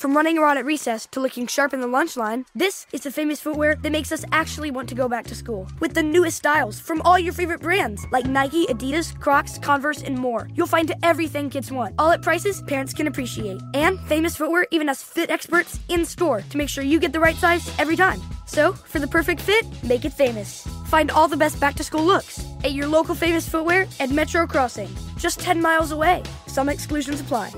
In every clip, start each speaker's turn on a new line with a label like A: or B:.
A: From running around at recess to looking sharp in the lunch line, this is the famous footwear that makes us actually want to go back to school. With the newest styles from all your favorite brands like Nike, Adidas, Crocs, Converse, and more. You'll find everything kids want, all at prices parents can appreciate. And Famous Footwear even has fit experts in store to make sure you get the right size every time. So, for the perfect fit, make it famous. Find all the best back to school looks at your local Famous Footwear at Metro Crossing, just 10 miles away. Some exclusions apply.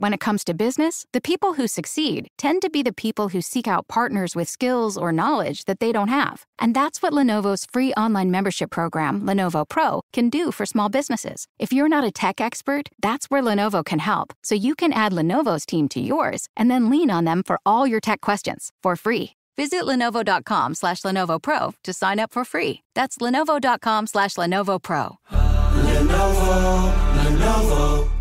B: When it comes to business, the people who succeed tend to be the people who seek out partners with skills or knowledge that they don't have. And that's what Lenovo's free online membership program, Lenovo Pro, can do for small businesses. If you're not a tech expert, that's where Lenovo can help. So you can add Lenovo's team to yours and then lean on them for all your tech questions for free. Visit lenovo.com slash Lenovo Pro to sign up for free. That's lenovo.com slash Lenovo Pro.
C: Lenovo, Lenovo.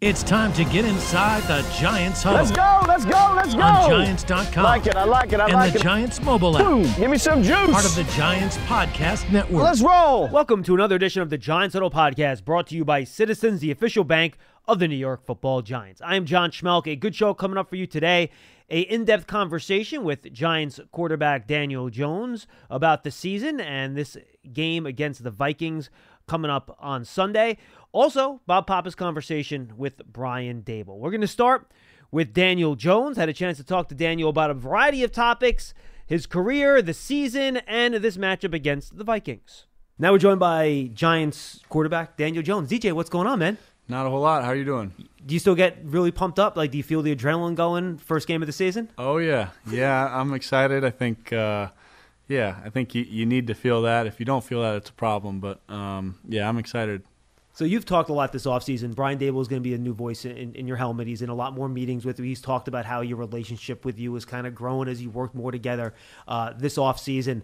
D: It's time to get inside the Giants home.
E: Let's go, let's go, let's go.
D: On Giants.com.
E: Like it, I like it, I
D: and
E: like
D: the. Giants mobile app.
E: Boom, give me some juice.
D: Part of the Giants Podcast Network.
E: Let's roll.
F: Welcome to another edition of the Giants Huddle Podcast, brought to you by Citizens, the official bank of the New York Football Giants. I am John Schmeelk. A good show coming up for you today. A in-depth conversation with Giants quarterback Daniel Jones about the season and this game against the Vikings coming up on Sunday. Also, Bob Papa's conversation with Brian Daboll. We're going to start with Daniel Jones. Had a chance to talk to Daniel about a variety of topics his career, the season, and this matchup against the Vikings. Now we're joined by Giants quarterback Daniel Jones. DJ, what's going on, man?
G: Not a whole lot. How are you doing?
F: Do you still get really pumped up? Like, do you feel the adrenaline going first game of the season?
G: Oh yeah, yeah. I'm excited. I think, uh, yeah, I think you, you need to feel that. If you don't feel that, it's a problem. But um, yeah, I'm excited.
F: So you've talked a lot this offseason. Brian Daboll is going to be a new voice in, in your helmet. He's in a lot more meetings with you. He's talked about how your relationship with you has kind of grown as you worked more together uh, this offseason.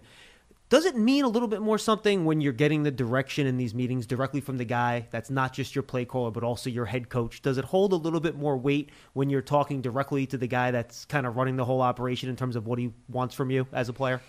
F: Does it mean a little bit more something when you're getting the direction in these meetings directly from the guy that's not just your play caller, but also your head coach? Does it hold a little bit more weight when you're talking directly to the guy that's kind of running the whole operation in terms of what he wants from you as a player?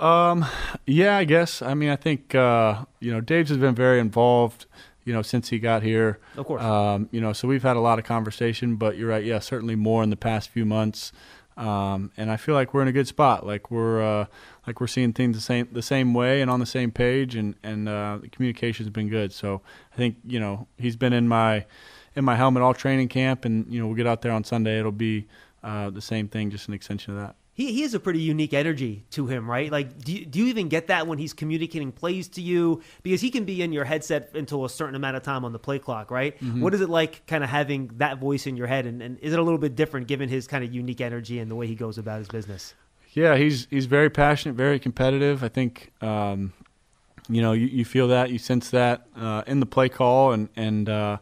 G: Um, yeah, I guess. I mean, I think uh, you know Dave's has been very involved. You know, since he got here,
F: Of course.
G: Um, you know, so we've had a lot of conversation. But you're right. Yeah, certainly more in the past few months. Um, and I feel like we're in a good spot. Like we're uh, like we're seeing things the same the same way and on the same page, and and uh, the communication's been good. So I think you know he's been in my in my helmet all training camp, and you know we'll get out there on Sunday. It'll be uh, the same thing, just an extension of that.
F: He, he has a pretty unique energy to him, right? Like, do you, do you even get that when he's communicating plays to you? Because he can be in your headset until a certain amount of time on the play clock, right?
G: Mm-hmm.
F: What is it like kind of having that voice in your head? And, and is it a little bit different given his kind of unique energy and the way he goes about his business?
G: Yeah, he's he's very passionate, very competitive. I think um, you know you, you feel that, you sense that uh, in the play call, and and uh,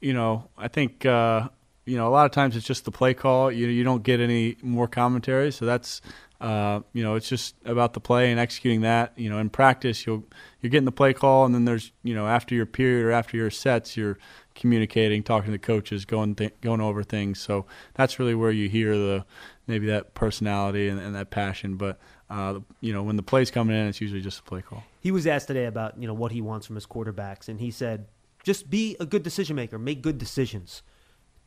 G: you know I think uh, you know a lot of times it's just the play call. You you don't get any more commentary, so that's uh, you know it's just about the play and executing that. You know in practice you'll you're getting the play call, and then there's you know after your period or after your sets you're communicating, talking to the coaches, going th- going over things. So that's really where you hear the maybe that personality and, and that passion. But uh, you know, when the play's coming in, it's usually just a play call.
F: He was asked today about you know what he wants from his quarterbacks, and he said, "Just be a good decision maker, make good decisions."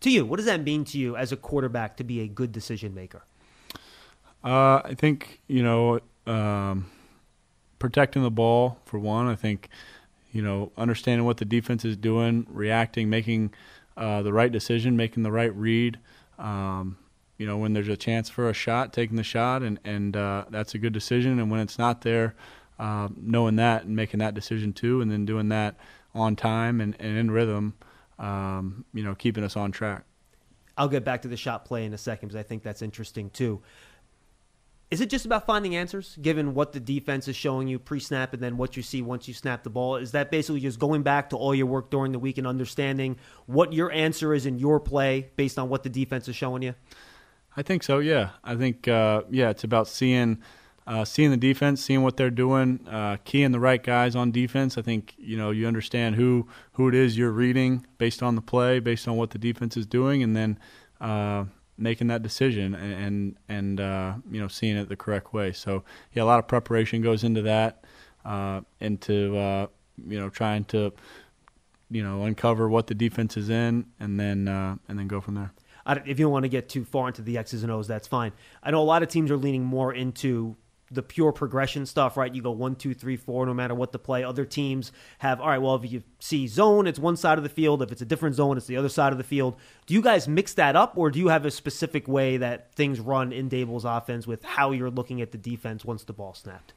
F: To you, what does that mean to you as a quarterback to be a good decision maker?
G: Uh, I think you know um, protecting the ball for one. I think you know understanding what the defense is doing, reacting, making uh, the right decision, making the right read. Um, you know when there's a chance for a shot, taking the shot, and and uh, that's a good decision. And when it's not there, uh, knowing that and making that decision too, and then doing that on time and, and in rhythm. Um, you know, keeping us on track.
F: I'll get back to the shot play in a second because I think that's interesting too. Is it just about finding answers, given what the defense is showing you pre-snap and then what you see once you snap the ball? Is that basically just going back to all your work during the week and understanding what your answer is in your play based on what the defense is showing you?
G: I think so. Yeah, I think uh, yeah, it's about seeing uh, seeing the defense, seeing what they're doing, uh, keying the right guys on defense. I think you know you understand who who it is you're reading based on the play, based on what the defense is doing, and then uh, making that decision and and, and uh, you know seeing it the correct way. So yeah, a lot of preparation goes into that, uh, into uh, you know trying to you know, uncover what the defense is in, and then and then go from there.
F: if you don't want to get too far into the X's and O's, that's fine. I know a lot of teams are leaning more into the pure progression stuff, right? You go one, two, three, four, no matter what the play. Other teams have, all right, well, if you see zone, it's one side of the field. If it's a different zone, it's the other side of the field. Do you guys mix that up, or do you have a specific way that things run in Daboll's offense with how you're looking at the defense once the ball snapped?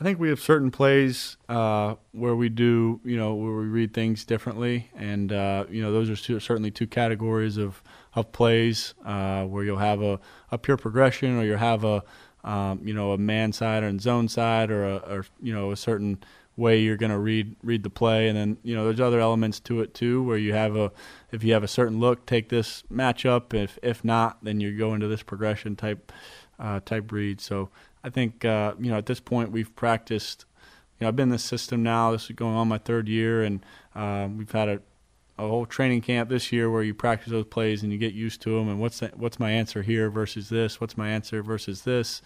G: I think we have certain plays uh, where we do, you know, where we read things differently, and uh, you know, those are two, certainly two categories of of plays uh, where you'll have a, a pure progression, or you'll have a, um, you know, a man side or a zone side, or a, or you know, a certain way you're going to read read the play, and then you know, there's other elements to it too, where you have a, if you have a certain look, take this matchup. If if not, then you go into this progression type uh, type read. So I think uh, you know at this point we've practiced. You know, I've been in this system now. This is going on my third year, and um, we've had a, a whole training camp this year where you practice those plays and you get used to them. And what's the, what's my answer here versus this? What's my answer versus this?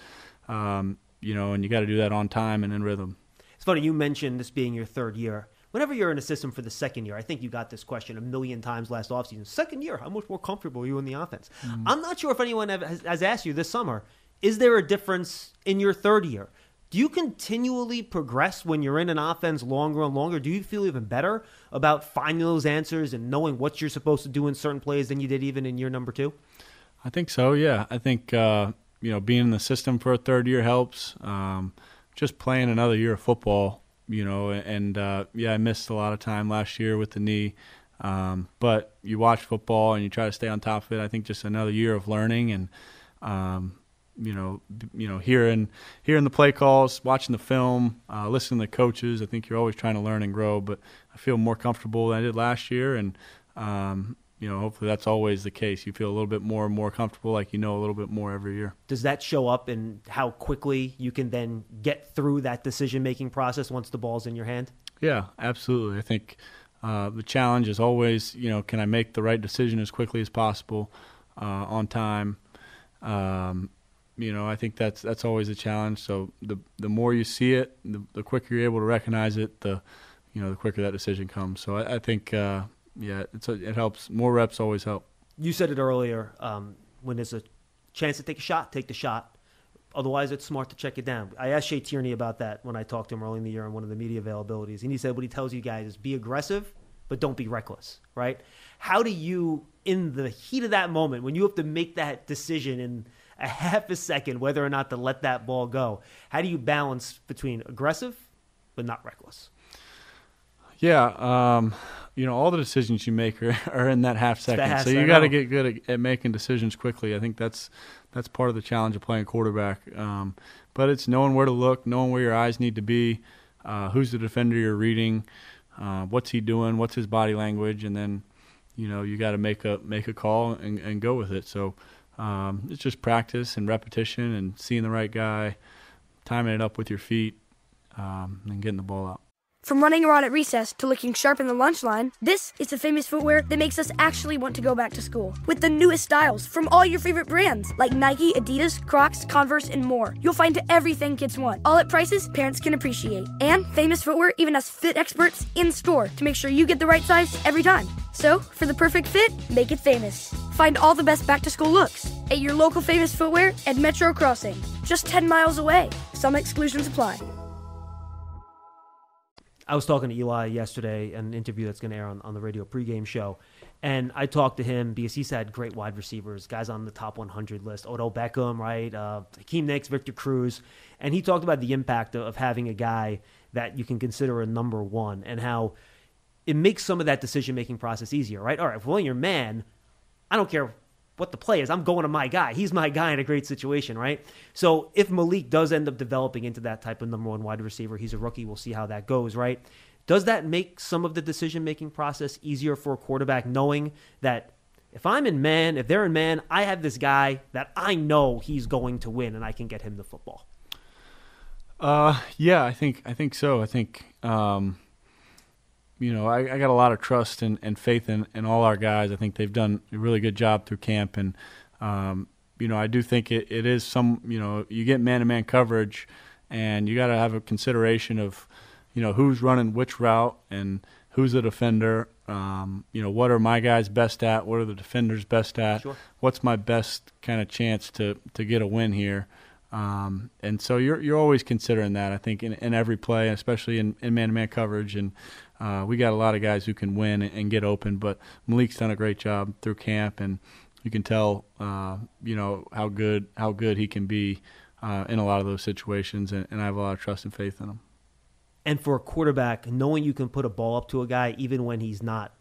G: Um, you know, and you got to do that on time and in rhythm.
F: It's funny you mentioned this being your third year. Whenever you're in a system for the second year, I think you got this question a million times last offseason. Second year, how much more comfortable are you in the offense? Mm-hmm. I'm not sure if anyone has, has asked you this summer is there a difference in your third year? Do you continually progress when you're in an offense longer and longer? Do you feel even better about finding those answers and knowing what you're supposed to do in certain plays than you did even in year number two?
G: I think so. Yeah, I think uh, you know being in the system for a third year helps. Um, just playing another year of football, you know, and uh, yeah, I missed a lot of time last year with the knee. Um, but you watch football and you try to stay on top of it. I think just another year of learning and um, you know, you know, hearing hearing the play calls, watching the film, uh, listening to the coaches. I think you're always trying to learn and grow. But I feel more comfortable than I did last year, and um, you know, hopefully that's always the case. You feel a little bit more and more comfortable, like you know a little bit more every year.
F: Does that show up in how quickly you can then get through that decision making process once the ball's in your hand?
G: Yeah, absolutely. I think uh, the challenge is always, you know, can I make the right decision as quickly as possible uh, on time? Um, you know, I think that's that's always a challenge. So the the more you see it, the, the quicker you're able to recognize it, the you know, the quicker that decision comes. So I, I think, uh, yeah, a, it helps. More reps always help.
F: You said it earlier. Um, when there's a chance to take a shot, take the shot. Otherwise, it's smart to check it down. I asked Shea Tierney about that when I talked to him early in the year on one of the media availabilities, and he said what he tells you guys is be aggressive, but don't be reckless. Right? How do you, in the heat of that moment, when you have to make that decision and – a half a second whether or not to let that ball go. How do you balance between aggressive but not reckless?
G: Yeah, um, you know, all the decisions you make are, are in that half second. So you got to get good at, at, making decisions quickly. I think that's that's part of the challenge of playing quarterback. Um, but it's knowing where to look, knowing where your eyes need to be, uh, who's the defender you're reading, uh, what's he doing, what's his body language, and then you know you got to make a make a call and, and go with it. So um, it's just practice and repetition and seeing the right guy, timing it up with your feet, um, and getting the ball out.
A: From running around at recess to looking sharp in the lunch line, this is the famous footwear that makes us actually want to go back to school. With the newest styles from all your favorite brands like Nike, Adidas, Crocs, Converse, and more. You'll find everything kids want, all at prices parents can appreciate. And Famous Footwear even has fit experts in store to make sure you get the right size every time. So, for the perfect fit, make it famous. Find all the best back to school looks at your local Famous Footwear at Metro Crossing, just 10 miles away. Some exclusions apply.
F: I was talking to Eli yesterday, an interview that's going to air on, on the radio pregame show. And I talked to him because he's had great wide receivers, guys on the top 100 list. Odell Beckham, right? Uh, Hakeem Nicks, Victor Cruz. And he talked about the impact of, of having a guy that you can consider a number one and how it makes some of that decision making process easier, right? All right, well, you're your man, I don't care what the play is. I'm going to my guy. He's my guy in a great situation, right? So if Malik does end up developing into that type of number one wide receiver, he's a rookie. We'll see how that goes, right? Does that make some of the decision making process easier for a quarterback, knowing that if I'm in man, if they're in man, I have this guy that I know he's going to win, and I can get him the football.
G: Uh, yeah, I think I think so. I think um, you know, I, I, got a lot of trust and, and faith in, in all our guys. I think they've done a really good job through camp. And, um, you know, I do think it, it is some, you know, you get man to man coverage and you got to have a consideration of, you know, who's running which route and who's the defender, um, you know, what are my guys best at, what are the defenders best at,
F: Sure.
G: what's my best kind of chance to to get a win here. Um, and so you're you're always considering that. I think in, in every play, especially in, in man-to-man coverage, and uh, we got a lot of guys who can win and, and get open. But Malik's done a great job through camp, and you can tell, uh, you know, how good how good he can be uh, in a lot of those situations, and, and I have a lot of trust and faith in him.
F: And for a quarterback, knowing you can put a ball up to a guy even when he's not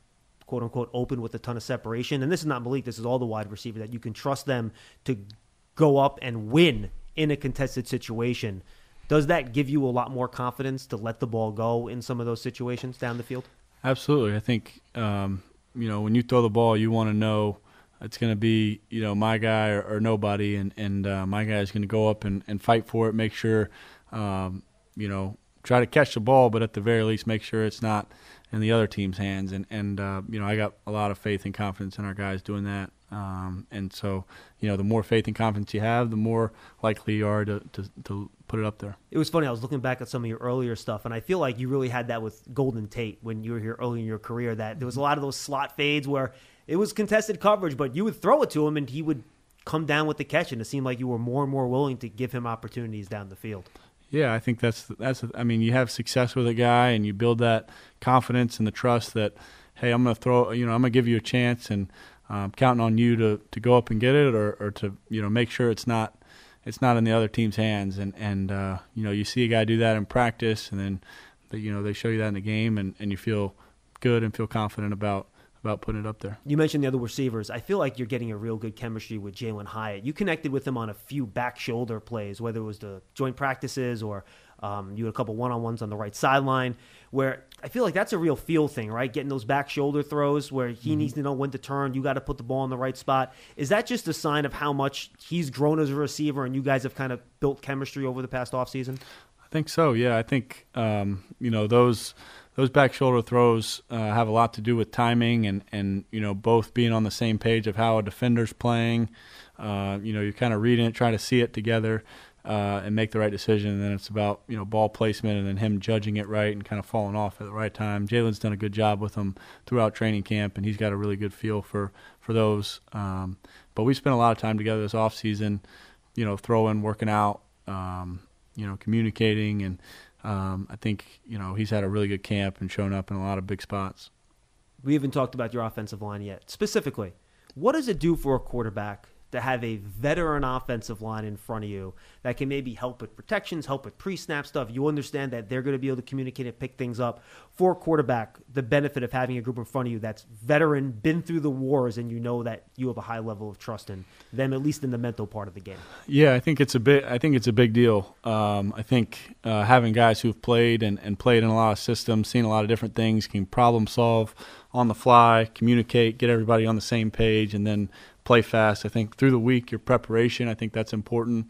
F: quote unquote open with a ton of separation, and this is not Malik, this is all the wide receiver that you can trust them to go up and win in a contested situation. Does that give you a lot more confidence to let the ball go in some of those situations down the field?
G: Absolutely. I think um, you know when you throw the ball, you want to know it's going to be you know my guy or, or nobody, and and uh, my guy is going to go up and, and fight for it. Make sure um, you know try to catch the ball, but at the very least make sure it's not in the other team's hands. And and uh, you know I got a lot of faith and confidence in our guys doing that. Um, and so you know the more faith and confidence you have, the more likely you are to, to, to put it up there.
F: It was funny. I was looking back at some of your earlier stuff, and I feel like you really had that with Golden Tate when you were here early in your career. That there was a lot of those slot fades where it was contested coverage, but you would throw it to him, and he would come down with the catch, and it seemed like you were more and more willing to give him opportunities down the field.
G: Yeah, I think that's that's. I mean, you have success with a guy, and you build that confidence and the trust that, hey, I'm going to throw. You know, I'm going to give you a chance, and um, counting on you to, to go up and get it, or, or to you know make sure it's not it's not in the other team's hands. And and uh, you know you see a guy do that in practice, and then you know they show you that in the game, and, and you feel good and feel confident about about putting it up there.
F: You mentioned the other receivers. I feel like you're getting a real good chemistry with Jalin Hyatt. You connected with him on a few back shoulder plays, whether it was the joint practices or um, you had a couple one on ones on the right sideline, where I feel like that's a real feel thing, right? Getting those back shoulder throws where he mm-hmm. needs to know when to turn. You got to put the ball in the right spot. Is that just a sign of how much he's grown as a receiver and you guys have kind of built chemistry over the past offseason?
G: I think so, yeah. I think, um, you know, those those back shoulder throws uh, have a lot to do with timing and, and you know both being on the same page of how a defender's playing. Uh, you know, you're kind of reading it, trying to see it together, uh, and make the right decision. And then it's about you know ball placement and then him judging it right and kind of falling off at the right time. Jalin's done a good job with them throughout training camp, and he's got a really good feel for for those. Um, but we spent a lot of time together this off season, you know, throwing, working out, um, you know, communicating and um, I think you know he's had a really good camp and shown up in a lot of big spots.
F: We haven't talked about your offensive line yet. Specifically, what does it do for a quarterback to have a veteran offensive line in front of you that can maybe help with protections, help with pre-snap stuff. You understand that they're going to be able to communicate and pick things up. For quarterback, the benefit of having a group in front of you that's veteran, been through the wars, and you know that you have a high level of trust in them, at least in the mental part of the game.
G: Yeah, I think it's a bit. I think it's a big deal. Um, I think uh, having guys who've played and, and played in a lot of systems, seen a lot of different things, can problem solve on the fly, communicate, get everybody on the same page, and then play fast. I think through the week, your preparation, I think that's important.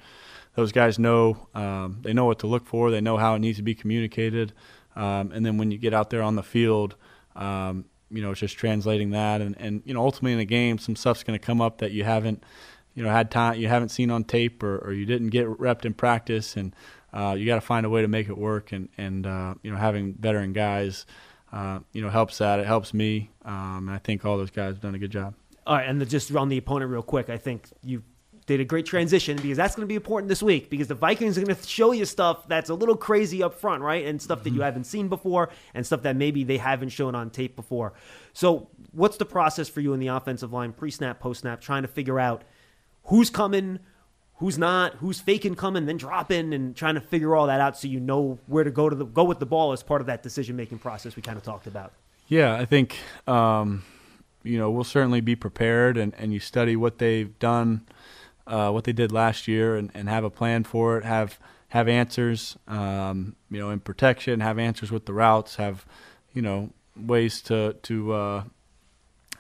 G: Those guys know um, they know what to look for. They know how it needs to be communicated, um, and then when you get out there on the field, um, you know, it's just translating that. And, and you know, ultimately in a game, some stuff's going to come up that you haven't, you know, had time you haven't seen on tape or, or you didn't get repped in practice, and uh, you got to find a way to make it work. And and uh, you know, having veteran guys, uh, you know, helps that. It helps me, um, and I think all those guys have done a good job.
F: All right, and the, just on the opponent real quick, I think you did a great transition because that's going to be important this week because the Vikings are going to show you stuff that's a little crazy up front, right? And stuff mm-hmm. that you mm-hmm. haven't seen before and stuff that maybe they haven't shown on tape before. So, what's the process for you in the offensive line, pre snap, post snap, trying to figure out who's coming, who's not, who's faking coming, then dropping, and trying to figure all that out so you know where to go to the, go with the ball as part of that decision making process we kind of talked about.
G: Yeah, I think. Um you know, we'll certainly be prepared and, and you study what they've done, uh, what they did last year, and, and have a plan for it. Have have answers, um, you know, in protection. Have answers with the routes. Have, you know, ways to to uh,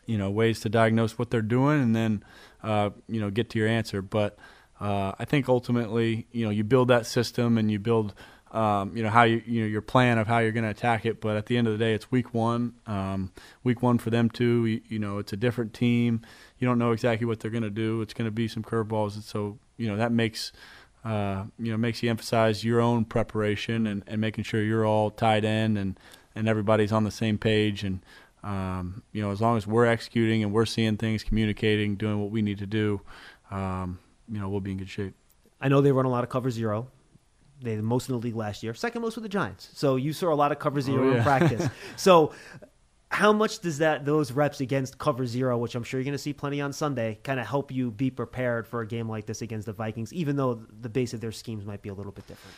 G: you know ways to diagnose what they're doing, and then uh, you know get to your answer. But uh, I think ultimately, you know, you build that system and you build um, you know how you you know your plan of how you're going to attack it. But at the end of the day, it's week one. Um, week one for them too. You, you, know, it's a different team. You don't know exactly what they're going to do. It's going to be some curveballs, and so you know that makes uh, you know makes you emphasize your own preparation and, and making sure you're all tied in and and everybody's on the same page. And um, you know, as long as we're executing and we're seeing things, communicating, doing what we need to do, um, you know, we'll be in good shape.
F: I know they run a lot of cover zero. They had the most in the league last year, second most with the Giants. So you saw a lot of cover zero
G: Oh,
F: in
G: yeah.
F: practice. so how much does that those reps against cover zero, which I'm sure you're going to see plenty on Sunday, kind of help you be prepared for a game like this against the Vikings, even though the base of their schemes might be a little bit different?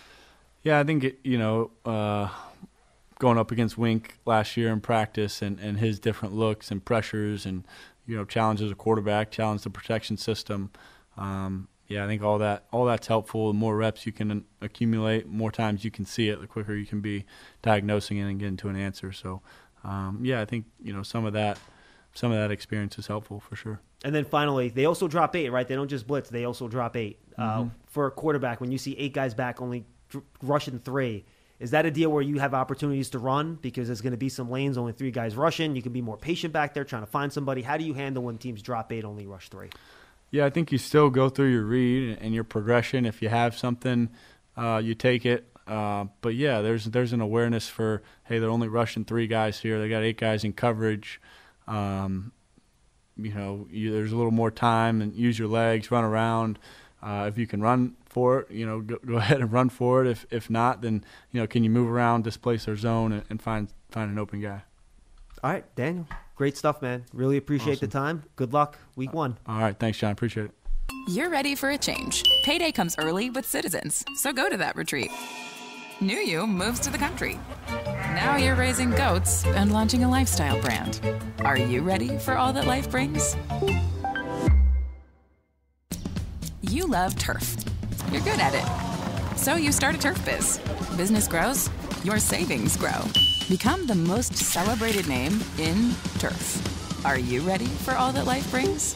G: Yeah, I think it, you know, uh, going up against Wink last year in practice and, and his different looks and pressures and you know challenges a quarterback, challenge the protection system. Um, yeah, I think all that all that's helpful. The more reps you can accumulate, more times you can see it, the quicker you can be diagnosing it and getting to an answer. So, um, yeah, I think you know some of that some of that experience is helpful for sure.
F: And then finally, they also drop eight, right? They don't just blitz; they also drop 8 Uh, for a quarterback, when you see eight guys back, only rushing three, is that a deal where you have opportunities to run because there's going to be some lanes, only three guys rushing? You can be more patient back there, trying to find somebody. How do you handle when teams drop eight, only rush three?
G: Yeah, I think you still go through your read and your progression. If you have something, uh, you take it. Uh, but yeah, there's there's an awareness for hey, they're only rushing three guys here. They got eight guys in coverage. Um, you know, you, there's a little more time and use your legs, run around. Uh, if you can run for it, you know, go, go ahead and run for it. If if not, then you know, can you move around, displace their zone, and, and find find an open guy.
F: All right, Daniel, great stuff, man. Really appreciate the time. Good luck, week uh, one.
G: All right, thanks, John. Appreciate it.
H: You're ready for a change. Payday comes early with Citizens, so go to that retreat. New you moves to the country. Now you're raising goats and launching a lifestyle brand. Are you ready for all that life brings? You love turf. You're good at it. So you start a turf biz. Business grows, your savings grow. Become the most celebrated name in turf. Are you ready for all that life brings?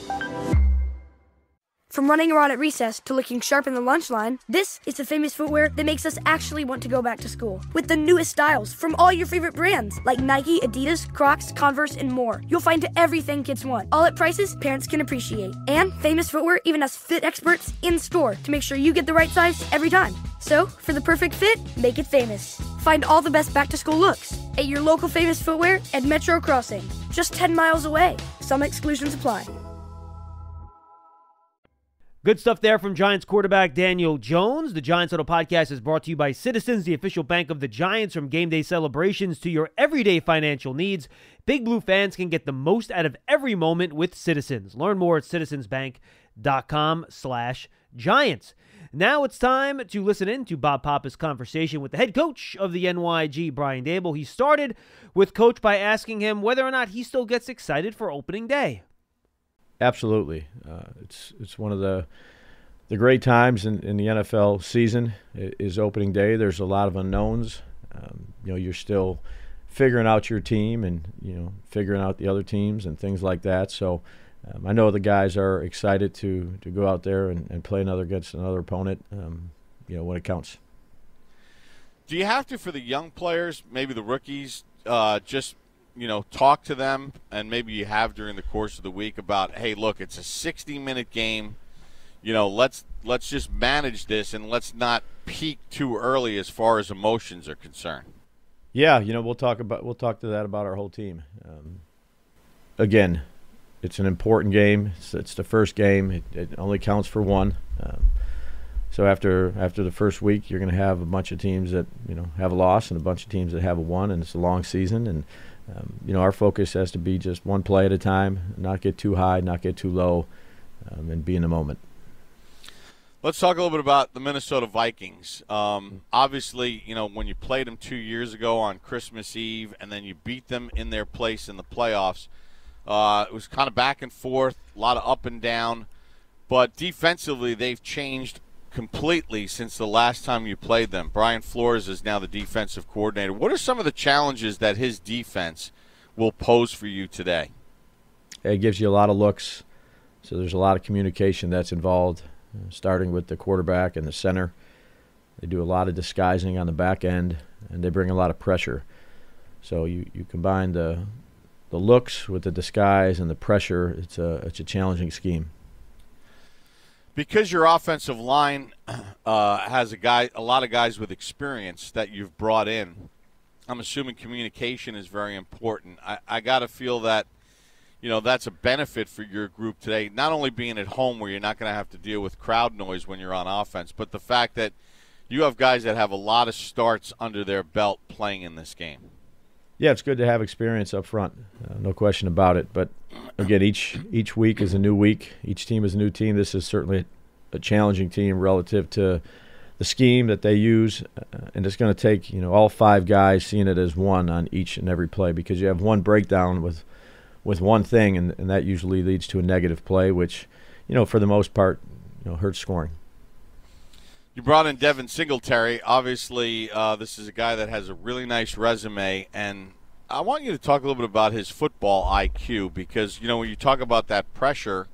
A: From running around at recess to looking sharp in the lunch line, this is the famous footwear that makes us actually want to go back to school. With the newest styles from all your favorite brands like Nike, Adidas, Crocs, Converse, and more. You'll find everything kids want, all at prices parents can appreciate. And Famous Footwear even has fit experts in store to make sure you get the right size every time. So, for the perfect fit, make it famous. Find all the best back to school looks at your local Famous Footwear at Metro Crossing, just 10 miles away. Some exclusions apply.
F: Good stuff there from Giants quarterback Daniel Jones. The Giants Huddle podcast is brought to you by Citizens, the official bank of the Giants. From game day celebrations to your everyday financial needs, Big Blue fans can get the most out of every moment with Citizens. Learn more at citizensbank.com slash Giants. Now it's time to listen in to Bob Papa's conversation with the head coach of the NYG, Brian Daboll. He started with Coach by asking him whether or not he still gets excited for opening day.
I: Absolutely, uh, it's it's one of the the great times in, in the NFL season is opening day. There's a lot of unknowns. Um, you know, you're still figuring out your team and you know figuring out the other teams and things like that. So um, I know the guys are excited to to go out there and, and play another against another opponent. Um, you know when it counts.
J: Do you have to for the young players, maybe the rookies, uh, just you know talk to them, and maybe you have during the course of the week about, hey, look, it's a 60-minute game. You know, let's let's just manage this and let's not peak too early as far as emotions are concerned.
I: Yeah, you know, we'll talk about we'll talk to that about our whole team. Um, again, it's an important game. It's, it's the first game. It, it only counts for one. Um, so after after the first week, you're going to have a bunch of teams that you know have a loss and a bunch of teams that have a one, and it's a long season. And um, you know, our focus has to be just one play at a time, not get too high, not get too low, um, and be in the moment.
J: Let's talk a little bit about the Minnesota Vikings. Um, obviously, you know, when you played them two years ago on Christmas Eve and then you beat them in their place in the playoffs, uh, it was kind of back and forth, a lot of up and down. But defensively, they've changed completely since the last time you played them. Brian Flores is now the defensive coordinator. What are some of the challenges that his defense will pose for you today?
I: It gives you a lot of looks, so there's a lot of communication that's involved, starting with the quarterback and the center. They do a lot of disguising on the back end, and they bring a lot of pressure. So you, you combine the the looks with the disguise and the pressure. It's a it's a challenging scheme.
J: because your offensive line uh, has a guy, a lot of guys with experience that you've brought in. I'm assuming communication is very important. I, I got to feel that, you know, that's a benefit for your group today. Not only being at home where you're not going to have to deal with crowd noise when you're on offense, but the fact that you have guys that have a lot of starts under their belt playing in this game.
I: Yeah, it's good to have experience up front, uh, no question about it. But again, each each week is a new week. Each team is a new team. This is certainly a challenging team relative to the scheme that they use, uh, and it's going to take you know all five guys seeing it as one on each and every play because you have one breakdown with with one thing, and, and that usually leads to a negative play, which you know for the most part you know hurts scoring.
J: You brought in Devin Singletary. Obviously, uh, this is a guy that has a really nice resume, and I want you to talk a little bit about his football IQ because you know when you talk about that pressure,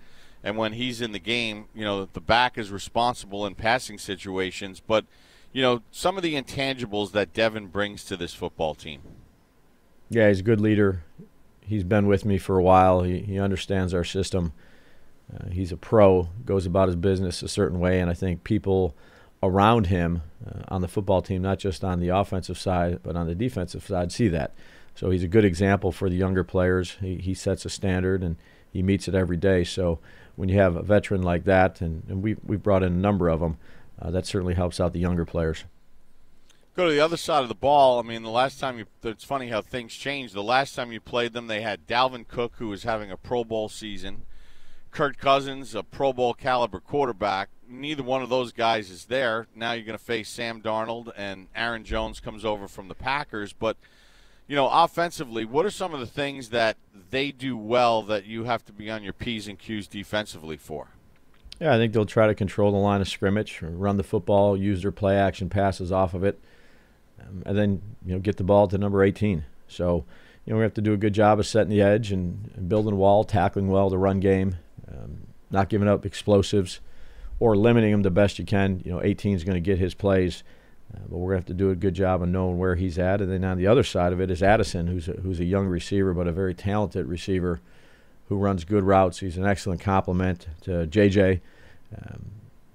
J: and when he's in the game, you know the back is responsible in passing situations, but you know some of the intangibles that Devin brings to this football team.
I: Yeah, he's a good leader. He's been with me for a while. He he understands our system. Uh, he's a pro, goes about his business a certain way, and I think people around him uh, on the football team, not just on the offensive side, but on the defensive side, see that. So he's a good example for the younger players. He, he sets a standard and he meets it every day. So when you have a veteran like that, and, and we, we've brought in a number of them, uh, that certainly helps out the younger players.
J: Go to the other side of the ball. I mean, the last time you, it's funny how things change. The last time you played them, they had Dalvin Cook, who was having a Pro Bowl season. Kirk Cousins, a Pro Bowl caliber quarterback. Neither one of those guys is there. Now you're going to face Sam Darnold and Aaron Jones comes over from the Packers. But, you know, offensively, what are some of the things that they do well that you have to be on your P's and Q's defensively for?
I: Yeah, I think they'll try to control the line of scrimmage, run the football, use their play action passes off of it, um, and then, you know, get the ball to number 18. So, you know, we have to do a good job of setting the edge and, and building a wall, tackling well the run game, um, not giving up explosives or limiting him the best you can. You know, 18 is going to get his plays, uh, but we're going to have to do a good job of knowing where he's at. And then on the other side of it is Addison, who's a, who's a young receiver but a very talented receiver who runs good routes. He's an excellent complement to JJ. Um,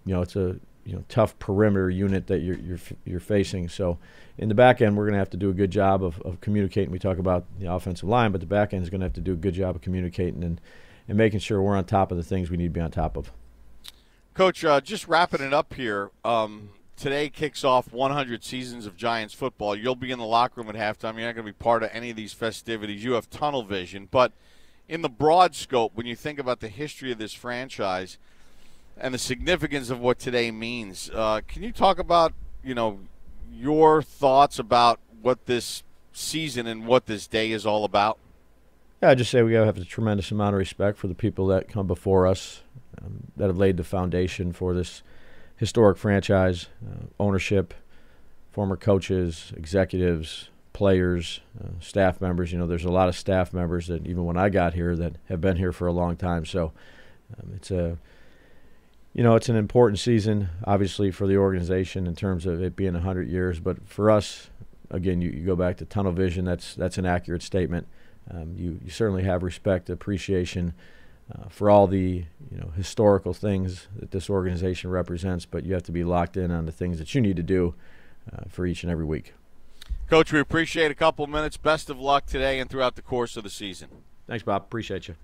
I: you know, it's a you know tough perimeter unit that you're you're you're facing. So in the back end, we're going to have to do a good job of, of communicating. We talk about the offensive line, but the back end is going to have to do a good job of communicating and and making sure we're on top of the things we need to be on top of.
J: Coach, uh, just wrapping it up here. Um, today kicks off 100 seasons of Giants football. You'll be in the locker room at halftime. You're not going to be part of any of these festivities. You have tunnel vision. But in the broad scope, when you think about the history of this franchise and the significance of what today means, uh, can you talk about, you know, your thoughts about what this season and what this day is all about?
I: Yeah, I just say we have a tremendous amount of respect for the people that come before us, um, that have laid the foundation for this historic franchise, uh, ownership, former coaches, executives, players, uh, staff members. You know, there's a lot of staff members that even when I got here that have been here for a long time. So um, it's a you know, it's an important season, obviously, for the organization in terms of it being 100 years. But for us, again, you, you go back to tunnel vision. That's that's an accurate statement um, you, you certainly have respect, appreciation uh, for all the you know historical things that this organization represents, but you have to be locked in on the things that you need to do uh, for each and every week.
J: Coach, we appreciate a couple minutes. Best of luck today and throughout the course of the season.
I: Thanks, Bob. Appreciate you.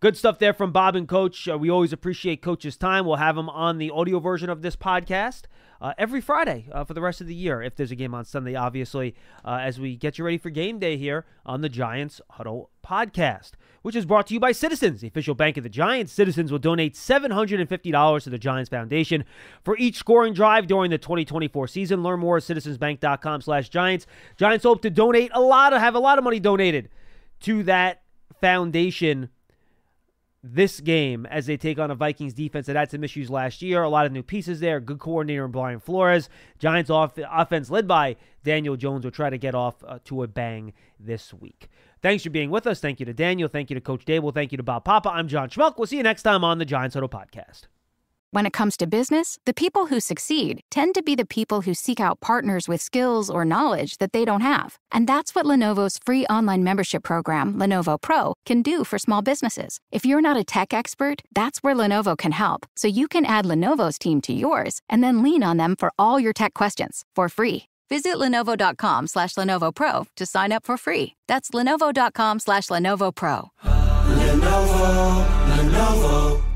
F: Good stuff there from Bob and Coach. Uh, we always appreciate Coach's time. We'll have him on the audio version of this podcast every Friday uh, for the rest of the year. If there's a game on Sunday, obviously, uh, as we get you ready for game day here on the Giants Huddle podcast, which is brought to you by Citizens, the official bank of the Giants. Citizens will donate $750 to the Giants Foundation for each scoring drive during the 2024 season. Learn more at citizensbank.com/giants. Giants hope to donate a lot of have a lot of money donated to that foundation this game as they take on a Vikings defense that had some issues last year. A lot of new pieces there. Good coordinator in Brian Flores. Giants off- offense led by Daniel Jones will try to get off uh, to a bang this week. Thanks for being with us. Thank you to Daniel. Thank you to Coach Daboll. Thank you to Bob Papa. I'm John Schmeelk. We'll see you next time on the Giants Huddle Podcast.
B: When it comes to business, the people who succeed tend to be the people who seek out partners with skills or knowledge that they don't have. And that's what Lenovo's free online membership program, Lenovo Pro, can do for small businesses. If you're not a tech expert, that's where Lenovo can help. So you can add Lenovo's team to yours and then lean on them for all your tech questions for free. Visit lenovo.com slash Lenovo Pro to sign up for free. That's lenovo.com slash Lenovo Pro.
C: Lenovo, Lenovo.